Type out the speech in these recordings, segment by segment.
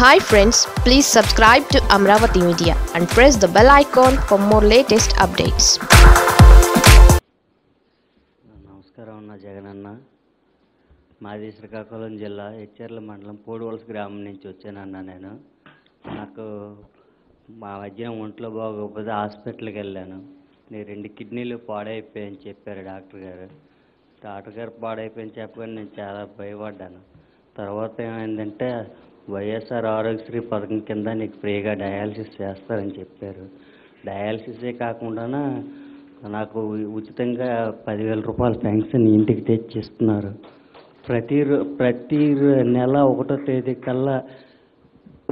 Hi friends please subscribe to Amaravati media and press the bell icon for more latest updates నమస్కారం అన్న జగనన్న. మాది శ్రీకాకుళం జిల్లా హెచ్చర్ల మండలం పోడువలస గ్రామం నుంచి వచ్చానన్న నేను. నాకు మా మధ్య ఒంట్లో బాగోకపోతే హాస్పిటల్కి వెళ్ళాను. నేను రెండు కిడ్నీలు పాడైపోయాయని చెప్పారు డాక్టర్ గారు. డాక్టర్ గారు పాడైపోయాయని చెప్పగానే నేను చాలా భయపడ్డాను. తర్వాత ఏమైందంటే వైఎస్ఆర్ ఆరోగ్యశ్రీ పథకం కింద నీకు ఫ్రీగా డయాలసిస్ చేస్తారని చెప్పారు. డయాలసిసే కాకుండా నాకు ఉచితంగా పదివేల రూపాయల పెన్షన్ ఇంటికి తెచ్చి ఇస్తున్నారు ప్రతి రో- ప్రతి నెల ఒకటో తేదీ కల్లా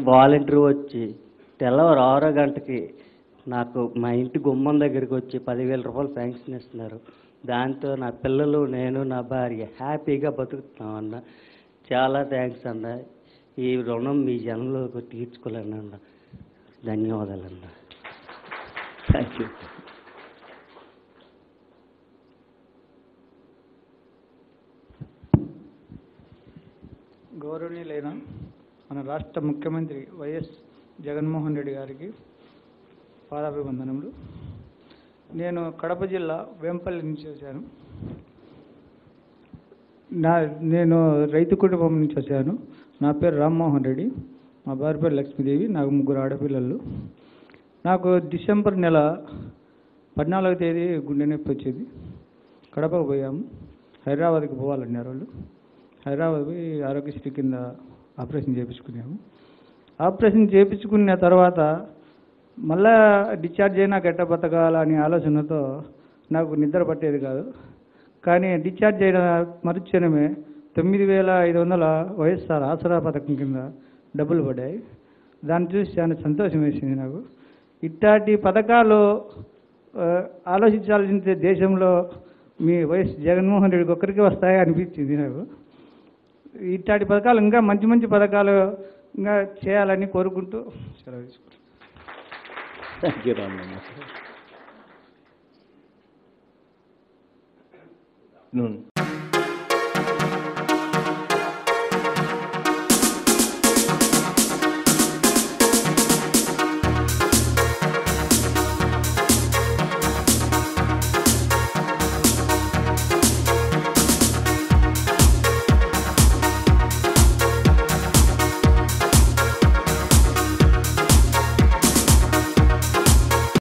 వాలంటీర్ వచ్చి తెల్లవారు ఆరో గంటకి నాకు మా ఇంటి గుమ్మం దగ్గరికి వచ్చి పదివేల రూపాయలు పెన్షన్ ఇస్తున్నారు. దాంతో నా పిల్లలు నేను నా భార్య హ్యాపీగా బతుకుతున్నాం అన్న. చాలా థ్యాంక్స్ అన్న. ఈ రుణం మీ జనంలో తీర్చుకోలేను అన్న ధన్యవాదాలన్న. థ్యాంక్ యూ గౌరవనీయులైన మన రాష్ట్ర ముఖ్యమంత్రి వైఎస్ జగన్మోహన్ రెడ్డి గారికి పాదాభివందనములు. నేను కడప జిల్లా వేంపల్లి నుంచి వచ్చాను. నా నేను రైతు కుటుంబం నుంచి వచ్చాను. నా పేరు రామ్మోహన్ రెడ్డి. మా భార్య పేరు లక్ష్మీదేవి నాకు ముగ్గురు ఆడపిల్లలు. నాకు డిసెంబర్ నెల పద్నాలుగో తేదీ గుండె నొప్పి వచ్చేది. కడపకు పోయాము. హైదరాబాద్కి పోవాలన్నారు వాళ్ళు. హైదరాబాద్ పోయి ఆరోగ్యశ్రీ కింద ఆపరేషన్ చేయించుకున్నాము ఆపరేషన్ చేయించుకున్న తర్వాత మళ్ళా డిశ్చార్జ్ అయినా గట్ట బతకాల అనే ఆలోచనతో నాకు నిద్ర పట్టేది కాదు. కానీ డిశ్చార్జ్ అయిన మరుక్షణమే తొమ్మిది వేల ఐదు వందల వైఎస్ఆర్ ఆసరా పథకం కింద డబ్బులు పడ్డాయి. దాన్ని చూసి చాలా సంతోషం వేసింది నాకు. ఇట్లాంటి పథకాలు ఆ, ఆలోచించాల్సిన దేశంలో మీ వైఎస్ జగన్మోహన్ రెడ్డికి ఒక్కరికి వస్తాయి అనిపించింది నాకు. ఇట్లాంటి పథకాలు ఇంకా మంచి మంచి పథకాలు ఇంకా చేయాలని కోరుకుంటూ సెలవు తీసుకుంటాను థ్యాంక్ యూ